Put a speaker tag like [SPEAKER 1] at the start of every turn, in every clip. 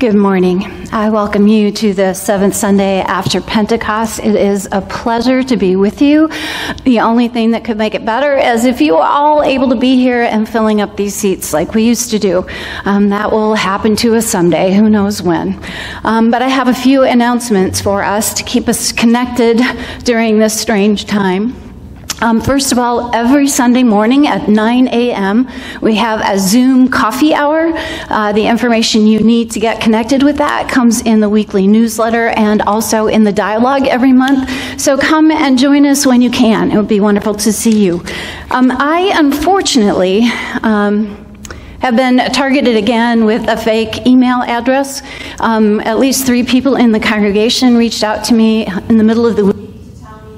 [SPEAKER 1] Good morning. I welcome you to the seventh Sunday after Pentecost. It is a pleasure to be with you. The only thing that could make it better is if you are all able to be here and filling up these seats like we used to do. Um, that will happen to us someday, who knows when. Um, but I have a few announcements for us to keep us connected during this strange time. Um, first of all, every Sunday morning at 9 a.m., we have a Zoom coffee hour. Uh, the information you need to get connected with that comes in the weekly newsletter and also in the dialogue every month. So come and join us when you can. It would be wonderful to see you. Um, I unfortunately, um, have been targeted again with a fake email address. Um, at least three people in the congregation reached out to me in the middle of the week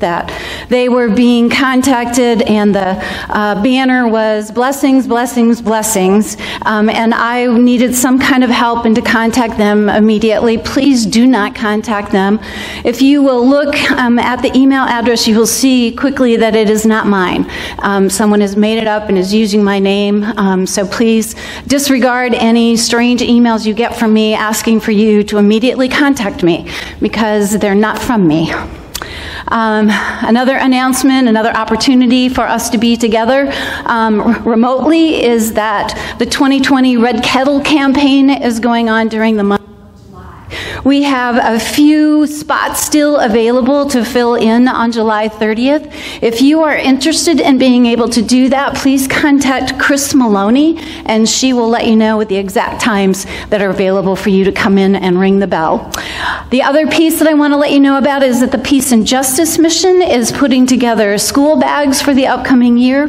[SPEAKER 1] that. They were being contacted, and the uh, banner was blessings, blessings, blessings. Um, and I needed some kind of help and to contact them immediately. Please do not contact them. If you will look um, at the email address, you will see quickly that it is not mine. Um, someone has made it up and is using my name. Um, so please disregard any strange emails you get from me asking for you to immediately contact me because they're not from me. Um, another announcement, another opportunity for us to be together um, remotely is that the 2020 Red Kettle campaign is going on during the month. We have a few spots still available to fill in on July 30th. If you are interested in being able to do that, please contact Chris Maloney and she will let you know with the exact times that are available for you to come in and ring the bell. The other piece that I want to let you know about is that the Peace and Justice Mission is putting together school bags for the upcoming year.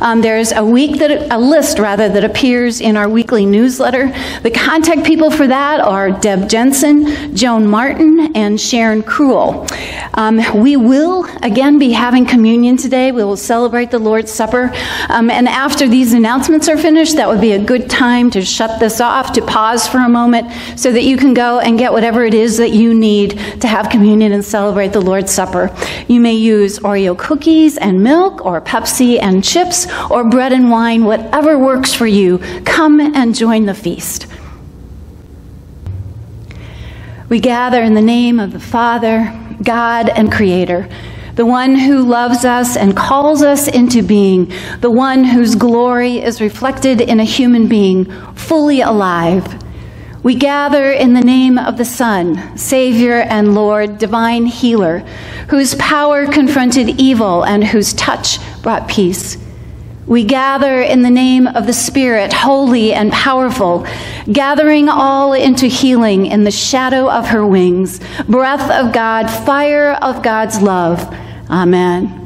[SPEAKER 1] Um, there's a week that a list rather that appears in our weekly newsletter. The contact people for that are Deb Jensen, Joan Martin, and Sharon Cruel. Um, we will again be having communion today. We will celebrate the Lord's Supper. Um, and after these announcements are finished, that would be a good time to shut this off, to pause for a moment, so that you can go and get whatever it is that you need to have communion and celebrate the Lord's Supper. You may use Oreo cookies and milk, or Pepsi and chips, or bread and wine, whatever works for you. Come and join the feast. We gather in the name of the Father, God, and Creator, the one who loves us and calls us into being, the one whose glory is reflected in a human being, fully alive. We gather in the name of the Son, Savior and Lord, divine healer, whose power confronted evil and whose touch brought peace. We gather in the name of the Spirit, holy and powerful, gathering all into healing in the shadow of her wings, breath of God, fire of God's love. Amen.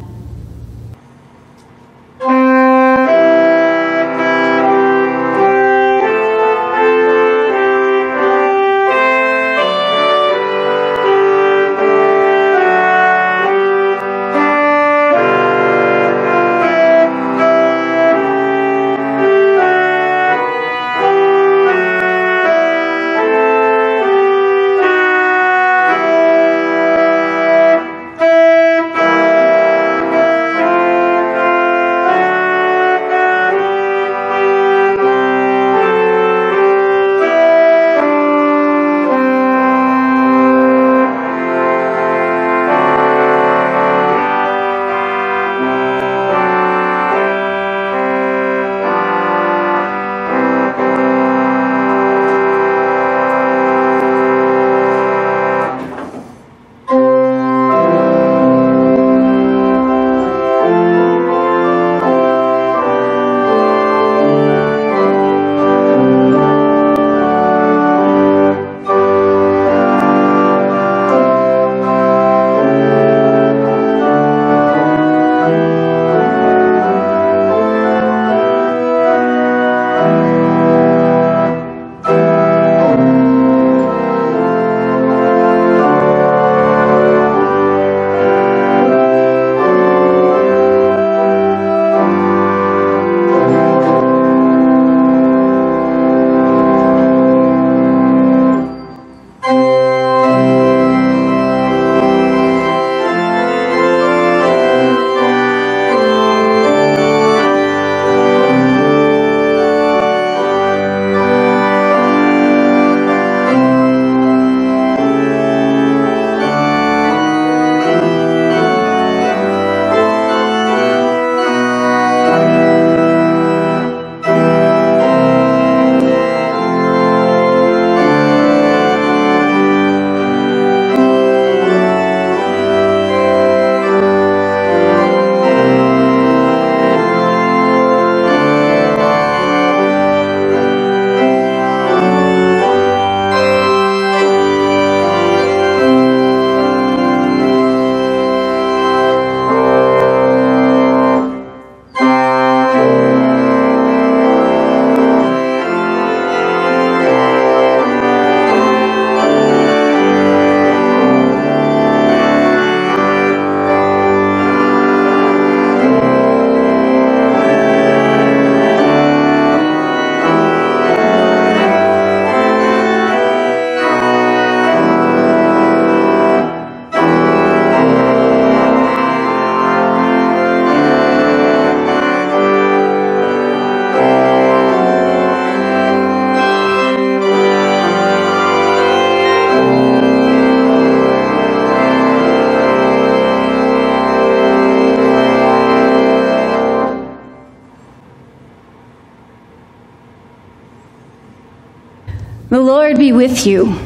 [SPEAKER 1] Lord be with you.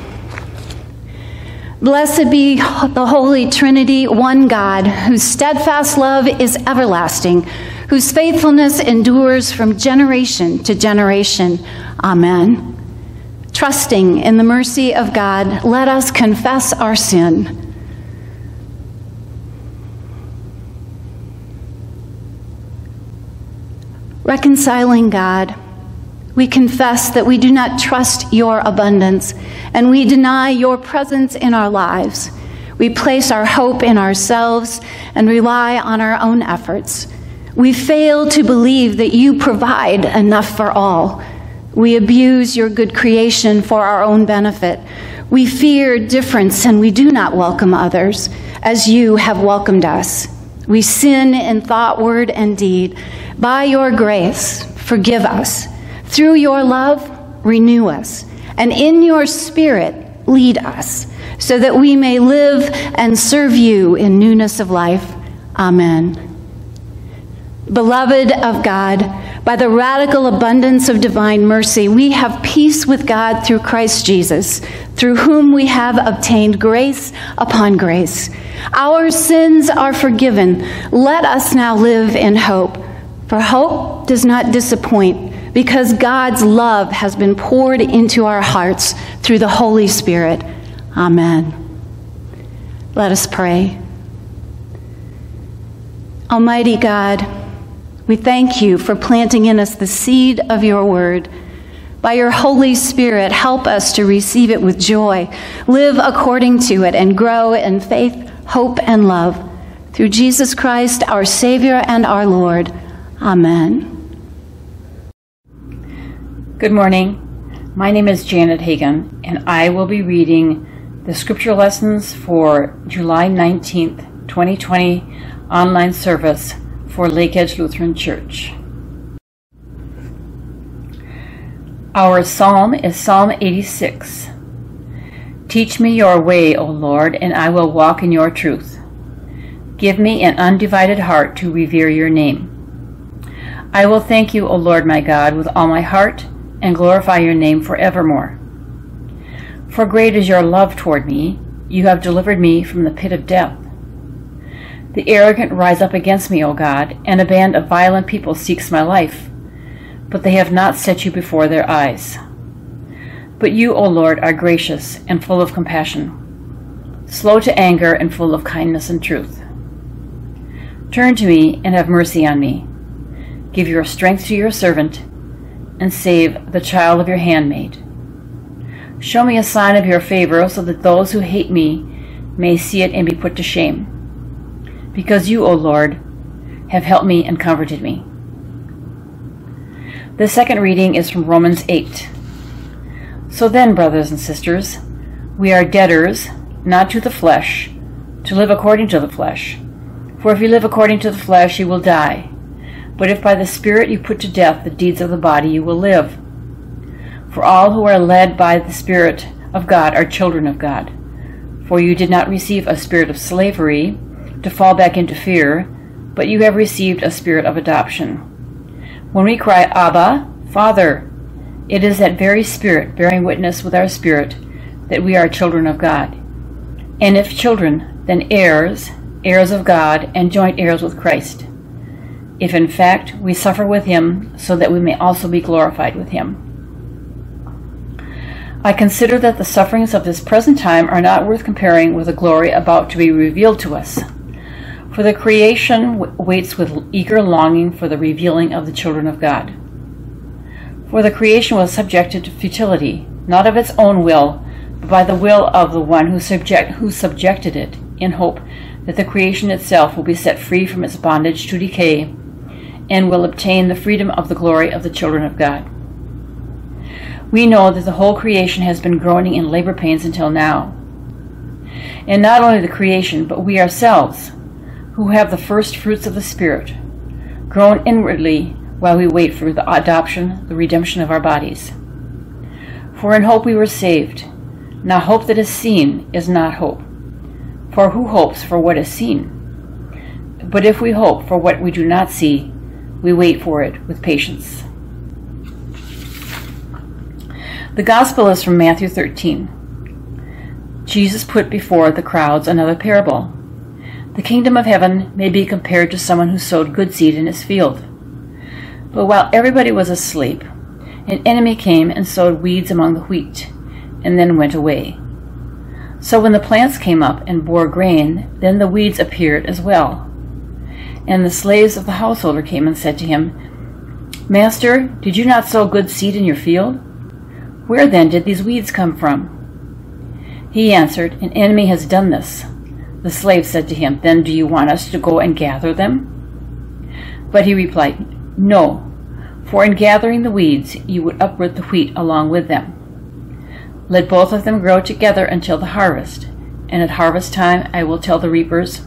[SPEAKER 1] Blessed be the Holy Trinity, one God, whose steadfast love is everlasting, whose faithfulness endures from generation to generation. Amen. Trusting in the mercy of God, let us confess our sin. Reconciling God, we confess that we do not trust your abundance and we deny your presence in our lives. We place our hope in ourselves and rely on our own efforts. We fail to believe that you provide enough for all. We abuse your good creation for our own benefit. We fear difference and we do not welcome others as you have welcomed us. We sin in thought, word, and deed. By your grace, forgive us through your love, renew us, and in your spirit, lead us, so that we may live and serve you in newness of life. Amen. Beloved of God, by the radical abundance of divine mercy, we have peace with God through Christ Jesus, through whom we have obtained grace upon grace. Our sins are forgiven. Let us now live in hope. For hope does not disappoint because God's love has been poured into our hearts through the Holy Spirit. Amen. Let us pray. Almighty God, we thank you for planting in us the seed of your word. By your Holy Spirit, help us to receive it with joy, live according to it, and grow in faith, hope, and love. Through Jesus Christ, our Savior and our Lord. Amen.
[SPEAKER 2] Good morning. My name is Janet Hagan, and I will be reading the scripture lessons for July 19th, 2020 online service for Lake Edge Lutheran Church. Our psalm is Psalm 86. Teach me your way, O Lord, and I will walk in your truth. Give me an undivided heart to revere your name. I will thank you, O Lord my God, with all my heart and glorify your name forevermore. For great is your love toward me, you have delivered me from the pit of death. The arrogant rise up against me, O God, and a band of violent people seeks my life, but they have not set you before their eyes. But you, O Lord, are gracious and full of compassion, slow to anger and full of kindness and truth. Turn to me and have mercy on me. Give your strength to your servant and save the child of your handmaid. Show me a sign of your favor so that those who hate me may see it and be put to shame. Because you, O Lord, have helped me and comforted me. The second reading is from Romans 8. So then, brothers and sisters, we are debtors, not to the flesh, to live according to the flesh. For if you live according to the flesh, you will die. But if by the Spirit you put to death the deeds of the body, you will live. For all who are led by the Spirit of God are children of God. For you did not receive a spirit of slavery to fall back into fear, but you have received a spirit of adoption. When we cry, Abba, Father, it is that very Spirit bearing witness with our spirit that we are children of God. And if children, then heirs, heirs of God, and joint heirs with Christ if in fact we suffer with him, so that we may also be glorified with him. I consider that the sufferings of this present time are not worth comparing with the glory about to be revealed to us. For the creation waits with eager longing for the revealing of the children of God. For the creation was subjected to futility, not of its own will, but by the will of the one who, subject, who subjected it, in hope that the creation itself will be set free from its bondage to decay and will obtain the freedom of the glory of the children of God. We know that the whole creation has been groaning in labor pains until now. And not only the creation, but we ourselves, who have the first fruits of the Spirit, groan inwardly while we wait for the adoption, the redemption of our bodies. For in hope we were saved. Now hope that is seen is not hope. For who hopes for what is seen? But if we hope for what we do not see, we wait for it with patience. The Gospel is from Matthew 13. Jesus put before the crowds another parable. The kingdom of heaven may be compared to someone who sowed good seed in his field. But while everybody was asleep, an enemy came and sowed weeds among the wheat, and then went away. So when the plants came up and bore grain, then the weeds appeared as well. And the slaves of the householder came and said to him, Master, did you not sow good seed in your field? Where then did these weeds come from? He answered, An enemy has done this. The slave said to him, Then do you want us to go and gather them? But he replied, No, for in gathering the weeds you would uproot the wheat along with them. Let both of them grow together until the harvest, and at harvest time I will tell the reapers,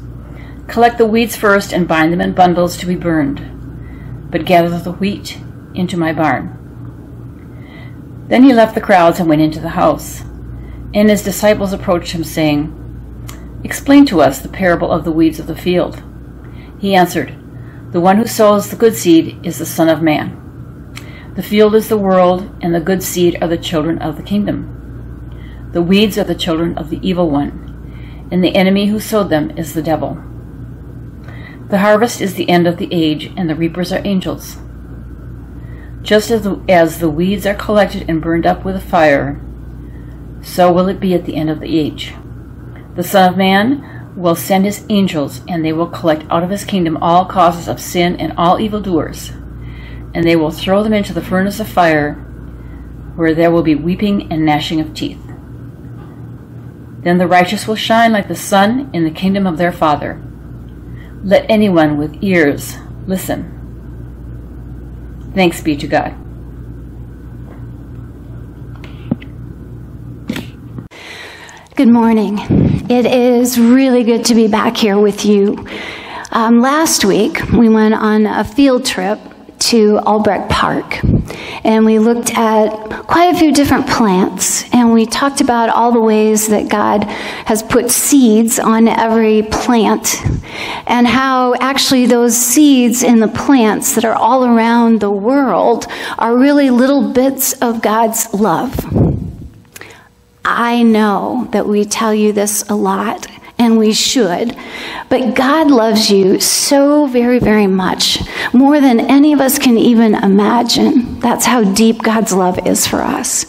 [SPEAKER 2] Collect the weeds first and bind them in bundles to be burned, but gather the wheat into my barn. Then he left the crowds and went into the house. And his disciples approached him, saying, Explain to us the parable of the weeds of the field. He answered, The one who sows the good seed is the Son of Man. The field is the world, and the good seed are the children of the kingdom. The weeds are the children of the evil one, and the enemy who sowed them is the devil. The harvest is the end of the age, and the reapers are angels. Just as the, as the weeds are collected and burned up with a fire, so will it be at the end of the age. The Son of Man will send his angels, and they will collect out of his kingdom all causes of sin and all evildoers, and they will throw them into the furnace of fire, where there will be weeping and gnashing of teeth. Then the righteous will shine like the sun in the kingdom of their Father. Let anyone with ears listen. Thanks be to God.
[SPEAKER 1] Good morning. It is really good to be back here with you. Um, last week, we went on a field trip to Olbrich Park. And we looked at quite a few different plants, and we talked about all the ways that God has put seeds on every plant, and how actually those seeds in the plants that are all around the world are really little bits of God's love. I know that we tell you this a lot, and we should. But God loves you so very, very much, more than any of us can even imagine. That's how deep God's love is for us.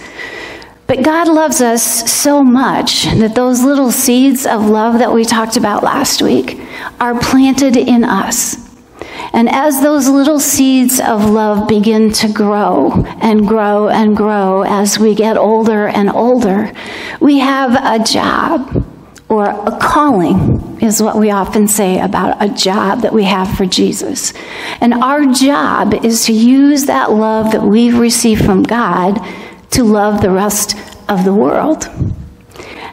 [SPEAKER 1] But God loves us so much that those little seeds of love that we talked about last week are planted in us. And as those little seeds of love begin to grow and grow and grow as we get older and older, we have a job or a calling is what we often say about a job that we have for Jesus. And our job is to use that love that we've received from God to love the rest of the world.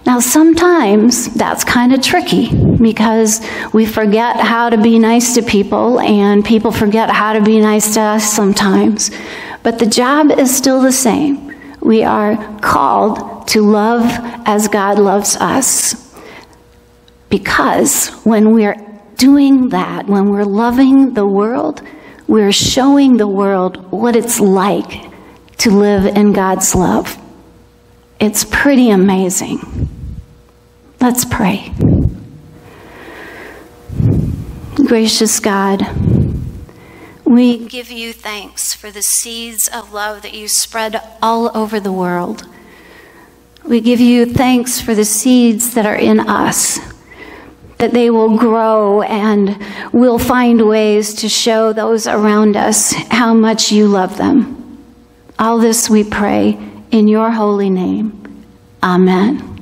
[SPEAKER 1] Now, sometimes that's kind of tricky because we forget how to be nice to people, and people forget how to be nice to us sometimes. But the job is still the same. We are called to love as God loves us. Because when we're doing that, when we're loving the world, we're showing the world what it's like to live in God's love. It's pretty amazing. Let's pray. Gracious God, we give you thanks for the seeds of love that you spread all over the world. We give you thanks for the seeds that are in us that they will grow and we'll find ways to show those around us how much you love them. All this we pray in your holy name. Amen.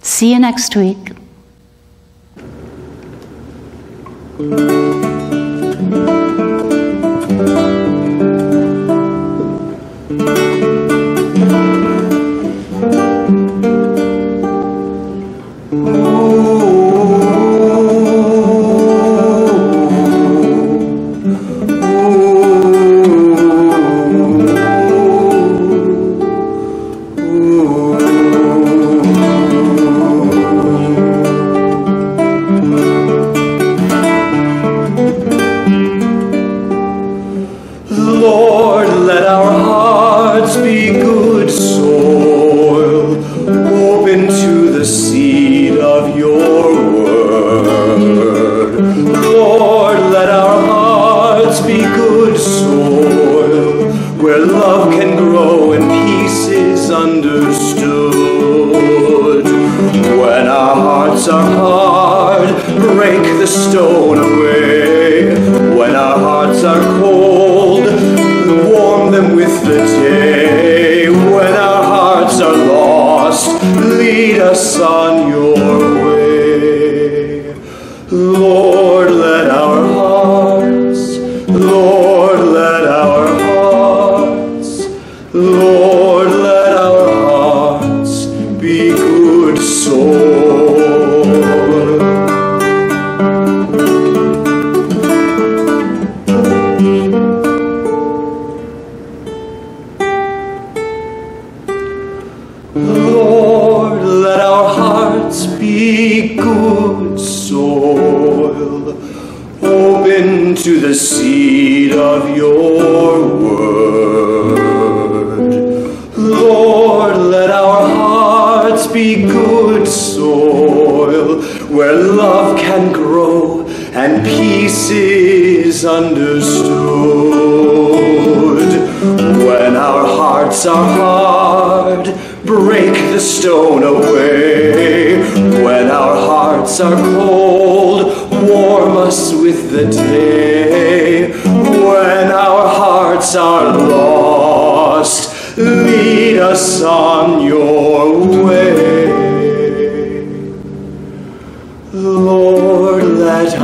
[SPEAKER 1] See you next week.
[SPEAKER 3] Break the stone away. When our hearts are cold, warm us with the day. When our hearts are lost, lead us on your way. Lord, let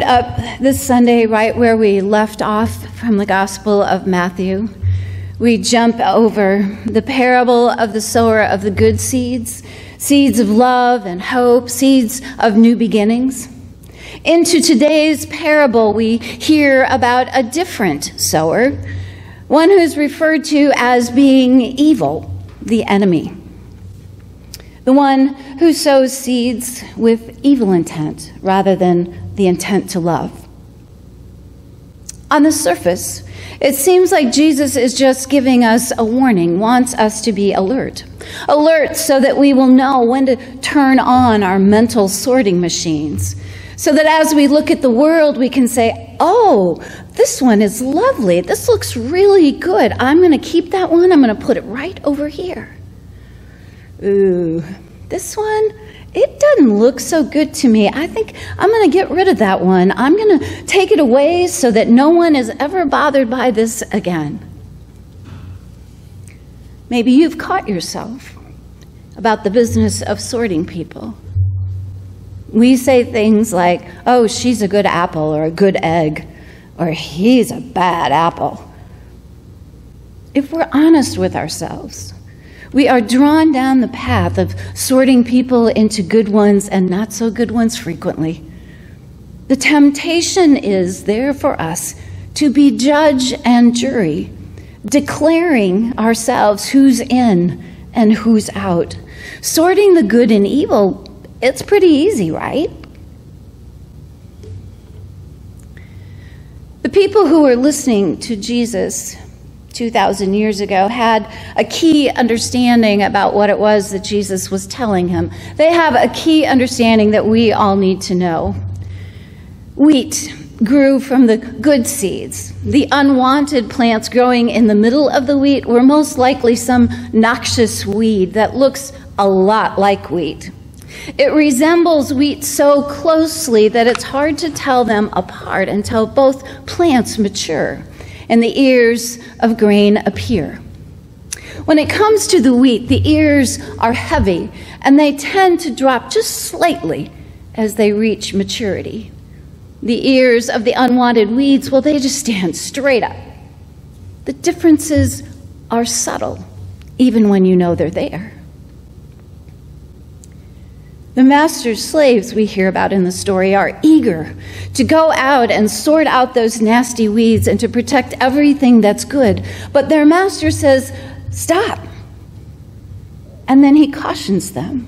[SPEAKER 1] start up this Sunday right where we left off from the Gospel of Matthew. We jump over the parable of the sower of the good seeds, seeds of love and hope, seeds of new beginnings. Into today's parable, we hear about a different sower, one who's referred to as being evil, the enemy the one who sows seeds with evil intent rather than the intent to love. On the surface, it seems like Jesus is just giving us a warning, wants us to be alert. Alert so that we will know when to turn on our mental sorting machines. So that as we look at the world, we can say, oh, this one is lovely. This looks really good. I'm going to keep that one. I'm going to put it right over here. Ooh, this one, it doesn't look so good to me. I think I'm going to get rid of that one. I'm going to take it away so that no one is ever bothered by this again. Maybe you've caught yourself about the business of sorting people. We say things like, oh, she's a good apple or a good egg, or he's a bad apple. If we're honest with ourselves, we are drawn down the path of sorting people into good ones and not so good ones frequently. The temptation is there for us to be judge and jury, declaring ourselves who's in and who's out. Sorting the good and evil, it's pretty easy, right? The people who were listening to Jesus 2,000 years ago had a key understanding about what it was that Jesus was telling him. They have a key understanding that we all need to know. Wheat grew from the good seeds. The unwanted plants growing in the middle of the wheat were most likely some noxious weed that looks a lot like wheat. It resembles wheat so closely that it's hard to tell them apart until both plants mature and the ears of grain appear. When it comes to the wheat, the ears are heavy and they tend to drop just slightly as they reach maturity. The ears of the unwanted weeds, well, they just stand straight up. The differences are subtle, even when you know they're there. The master's slaves we hear about in the story are eager to go out and sort out those nasty weeds and to protect everything that's good. But their master says, Stop. And then he cautions them.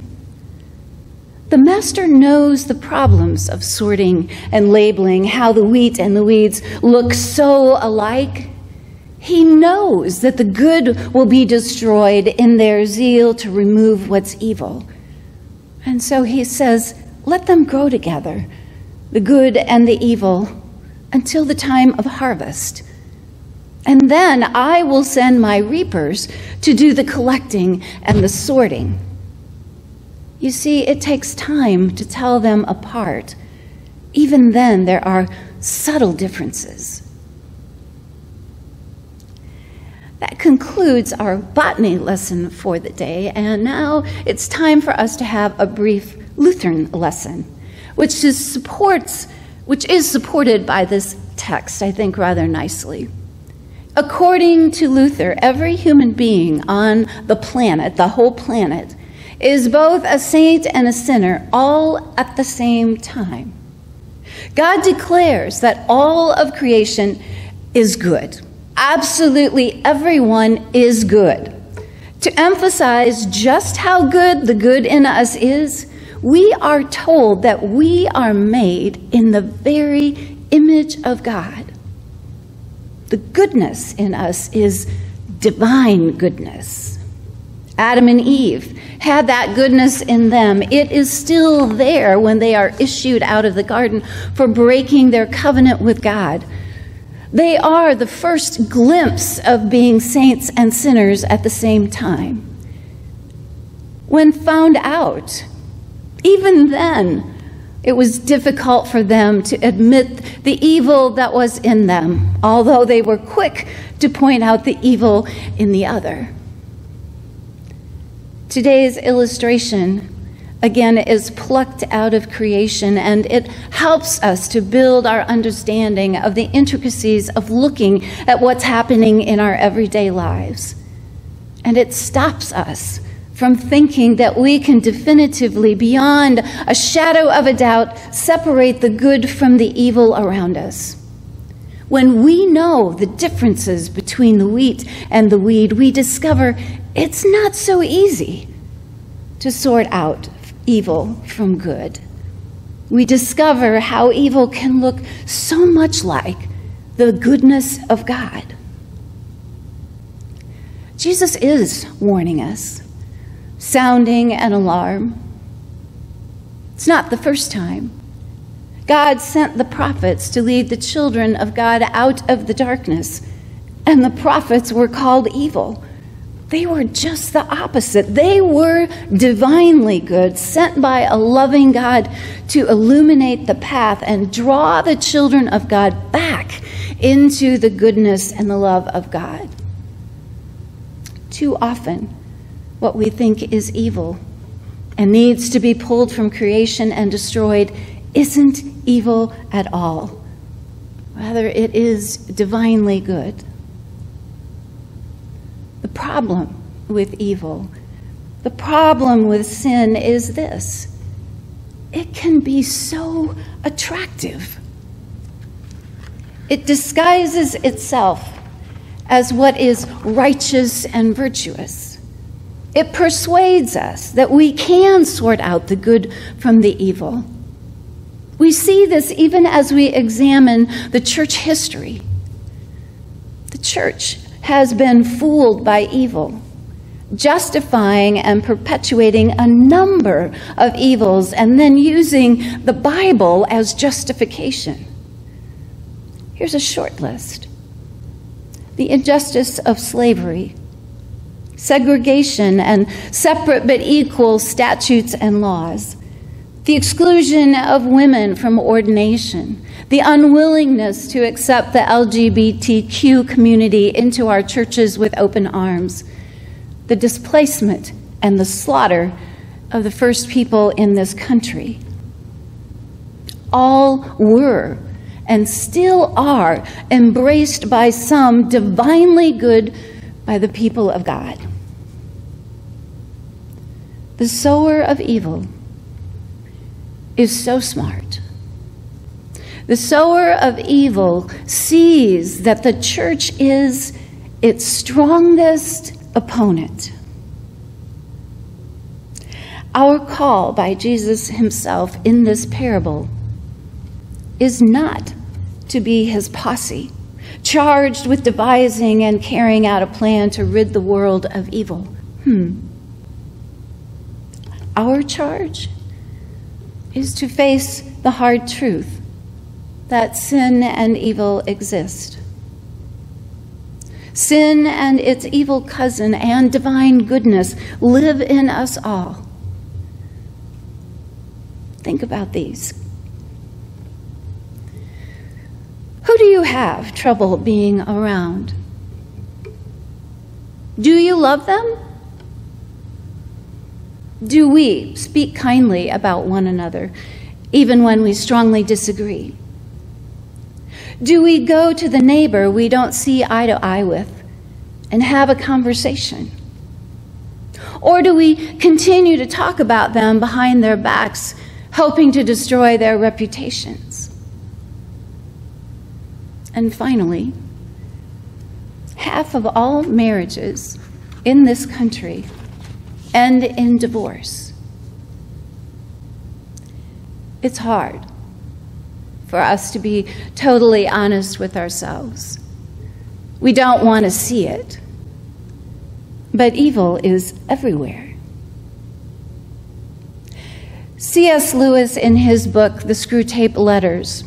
[SPEAKER 1] The master knows the problems of sorting and labeling, how the wheat and the weeds look so alike. He knows that the good will be destroyed in their zeal to remove what's evil. And so he says, let them grow together, the good and the evil, until the time of harvest. And then I will send my reapers to do the collecting and the sorting. You see, it takes time to tell them apart. Even then, there are subtle differences. That concludes our botany lesson for the day, and now it's time for us to have a brief Lutheran lesson, which is supports which is supported by this text, I think rather nicely. According to Luther, every human being on the planet, the whole planet, is both a saint and a sinner all at the same time. God declares that all of creation is good. Absolutely everyone is good. To emphasize just how good the good in us is, we are told that we are made in the very image of God. The goodness in us is divine goodness. Adam and Eve had that goodness in them. It is still there when they are issued out of the garden for breaking their covenant with God. They are the first glimpse of being saints and sinners at the same time. When found out, even then, it was difficult for them to admit the evil that was in them, although they were quick to point out the evil in the other. Today's illustration, again, is plucked out of creation and it helps us to build our understanding of the intricacies of looking at what's happening in our everyday lives. And it stops us from thinking that we can definitively, beyond a shadow of a doubt, separate the good from the evil around us. When we know the differences between the wheat and the weed, we discover it's not so easy to sort out evil from good. We discover how evil can look so much like the goodness of God. Jesus is warning us, sounding an alarm. It's not the first time. God sent the prophets to lead the children of God out of the darkness, and the prophets were called evil. They were just the opposite. They were divinely good, sent by a loving God to illuminate the path and draw the children of God back into the goodness and the love of God. Too often, what we think is evil and needs to be pulled from creation and destroyed isn't evil at all. Rather, it is divinely good. The problem with evil, the problem with sin is this it can be so attractive. It disguises itself as what is righteous and virtuous. It persuades us that we can sort out the good from the evil. We see this even as we examine the church history. The church has been fooled by evil, justifying and perpetuating a number of evils and then using the Bible as justification. Here's a short list. The injustice of slavery, segregation and separate but equal statutes and laws. The exclusion of women from ordination, the unwillingness to accept the LGBTQ community into our churches with open arms, the displacement and the slaughter of the first people in this country. All were and still are embraced by some divinely good by the people of God. The sower of evil is so smart. The sower of evil sees that the church is its strongest opponent. Our call by Jesus himself in this parable is not to be his posse, charged with devising and carrying out a plan to rid the world of evil. Hmm. Our charge is to face the hard truth that sin and evil exist. Sin and its evil cousin and divine goodness live in us all. Think about these. Who do you have trouble being around? Do you love them? Do we speak kindly about one another, even when we strongly disagree? Do we go to the neighbor we don't see eye to eye with and have a conversation? Or do we continue to talk about them behind their backs, hoping to destroy their reputations? And finally, half of all marriages in this country end in divorce. It's hard for us to be totally honest with ourselves. We don't want to see it, but evil is everywhere. C.S. Lewis, in his book, The Screwtape Letters,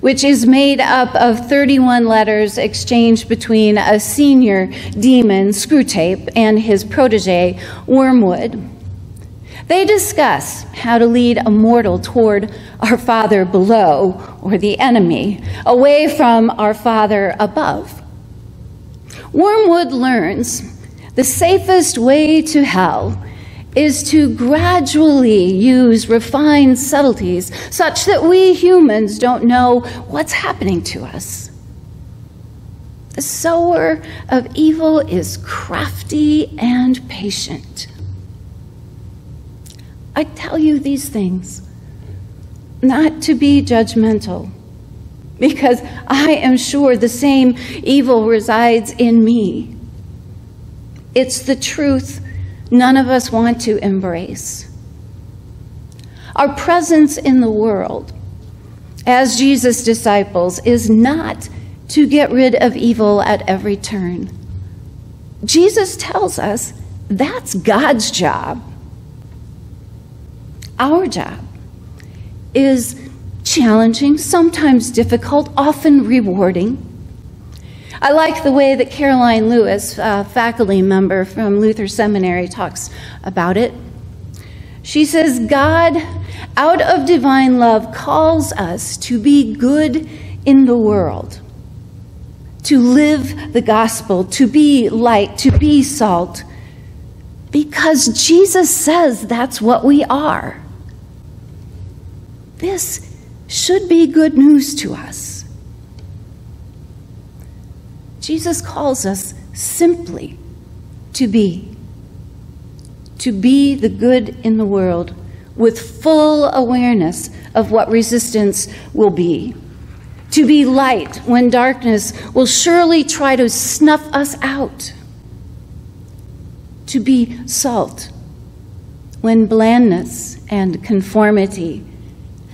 [SPEAKER 1] which is made up of 31 letters exchanged between a senior demon, Screwtape, and his protege, Wormwood. They discuss how to lead a mortal toward our Father below, or the enemy, away from our Father above. Wormwood learns the safest way to hell is to gradually use refined subtleties such that we humans don't know what's happening to us. The sower of evil is crafty and patient. I tell you these things not to be judgmental, because I am sure the same evil resides in me. It's the truth none of us want to embrace. Our presence in the world as Jesus' disciples is not to get rid of evil at every turn. Jesus tells us that's God's job. Our job is challenging, sometimes difficult, often rewarding. I like the way that Karoline Lewis, a faculty member from Luther Seminary, talks about it. She says, God, out of divine love, calls us to be good in the world, to live the gospel, to be light, to be salt, because Jesus says that's what we are. This should be good news to us. Jesus calls us simply to be, to be the good in the world with full awareness of what resistance will be, to be light when darkness will surely try to snuff us out, to be salt when blandness and conformity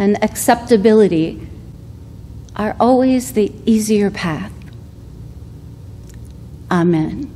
[SPEAKER 1] and acceptability are always the easier path. Amen.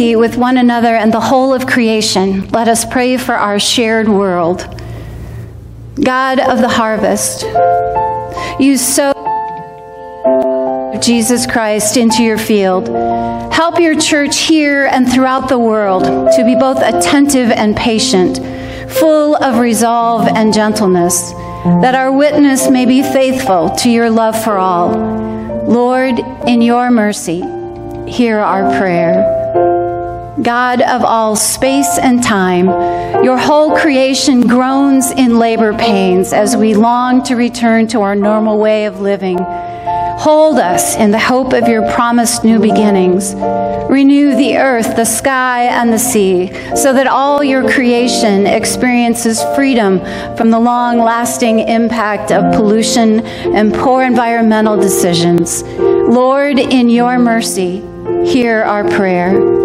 [SPEAKER 1] Unity with one another and the whole of creation, let us pray for our shared world. God of the harvest, you sow Jesus Christ into your field. Help your church here and throughout the world to be both attentive and patient, full of resolve and gentleness, that our witness may be faithful to your love for all. Lord, in your mercy, hear our prayer. God of all space and time, your whole creation groans in labor pains as we long to return to our normal way of living. Hold us in the hope of your promised new beginnings. Renew the earth, the sky, and the sea, so that all your creation experiences freedom from the long lasting impact of pollution and poor environmental decisions. Lord, in your mercy, hear our prayer.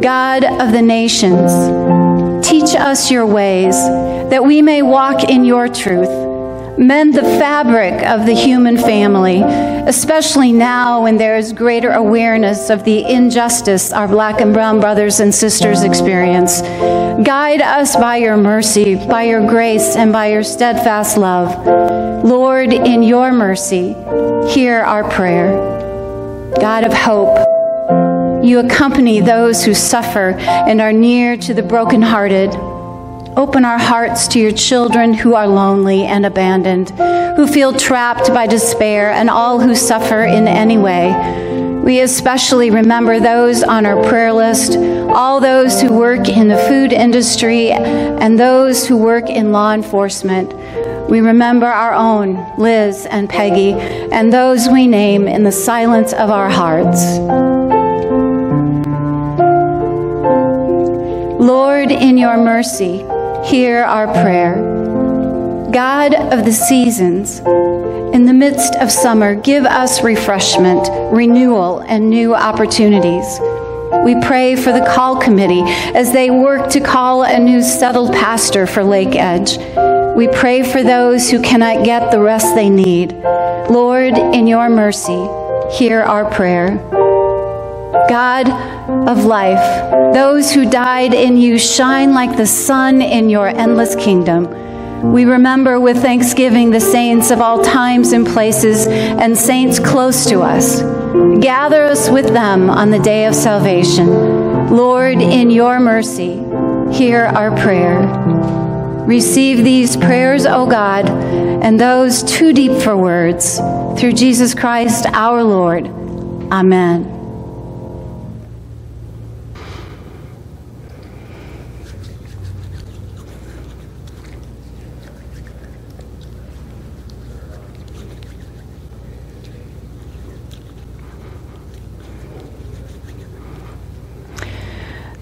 [SPEAKER 1] God of the nations, teach us your ways, that we may walk in your truth mend the fabric of the human family, especially now when there is greater awareness of the injustice our black and brown brothers and sisters experience. Guide us by your mercy, by your grace, and by your steadfast love. Lord, in your mercy, hear our prayer. God of hope, you accompany those who suffer and are near to the brokenhearted. Open our hearts to your children who are lonely and abandoned, who feel trapped by despair, and all who suffer in any way. We especially remember those on our prayer list, all those who work in the food industry, and those who work in law enforcement. We remember our own, Liz and Peggy, and those we name in the silence of our hearts. Lord, in your mercy, hear our prayer. God of the seasons, in the midst of summer, give us refreshment, renewal, and new opportunities. We pray for the call committee as they work to call a new settled pastor for Lake Edge. We pray for those who cannot get the rest they need. Lord, in your mercy, hear our prayer. God of life, those who died in you shine like the sun in your endless kingdom. We remember with thanksgiving the saints of all times and places and saints close to us. Gather us with them on the day of salvation. Lord, in your mercy, hear our prayer. Receive these prayers, O God, and those too deep for words, through Jesus Christ our Lord. Amen.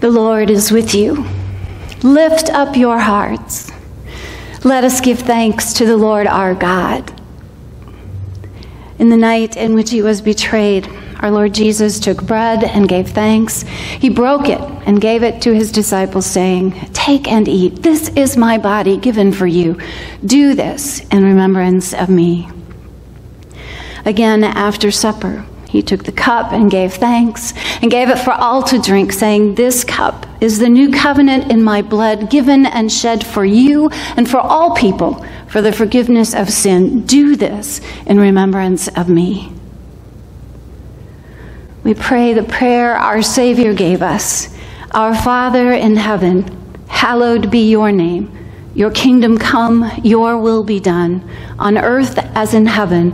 [SPEAKER 1] The Lord is with you. Lift up your hearts. Let us give thanks to the Lord our God. In the night in which he was betrayed, our Lord Jesus took bread and gave thanks. He broke it and gave it to his disciples, saying, Take and eat. This is my body given for you. Do this in remembrance of me. Again, after supper, he took the cup and gave thanks and gave it for all to drink, saying, This cup is the new covenant in my blood, given and shed for you and for all people for the forgiveness of sin. Do this in remembrance of me. We pray the prayer our Savior gave us Our Father in heaven, hallowed be your name. Your kingdom come, your will be done, on earth as in heaven.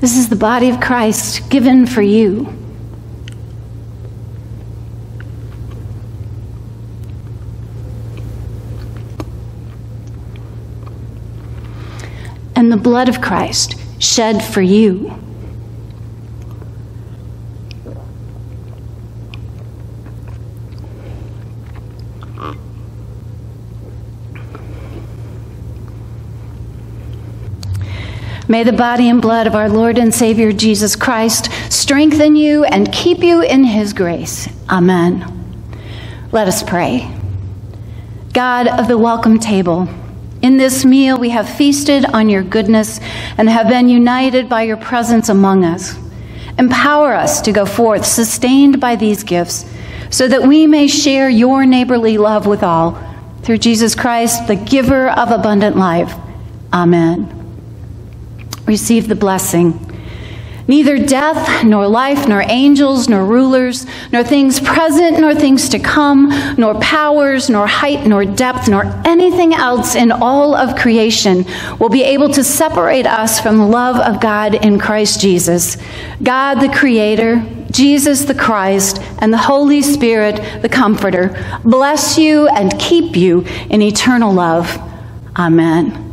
[SPEAKER 1] This is the body of Christ given for you. And the blood of Christ shed for you. May the body and blood of our Lord and Savior Jesus Christ strengthen you and keep you in his grace. Amen. Let us pray. God of the welcome table, in this meal we have feasted on your goodness and have been united by your presence among us. Empower us to go forth sustained by these gifts so that we may share your neighborly love with all. Through Jesus Christ, the giver of abundant life. Amen receive the blessing. Neither death, nor life, nor angels, nor rulers, nor things present, nor things to come, nor powers, nor height, nor depth, nor anything else in all of creation will be able to separate us from the love of God in Christ Jesus. God the Creator, Jesus the Christ, and the Holy Spirit, the Comforter, bless you and keep you in eternal love. Amen.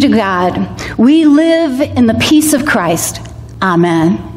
[SPEAKER 1] To God. We live in the peace of Christ. Amen.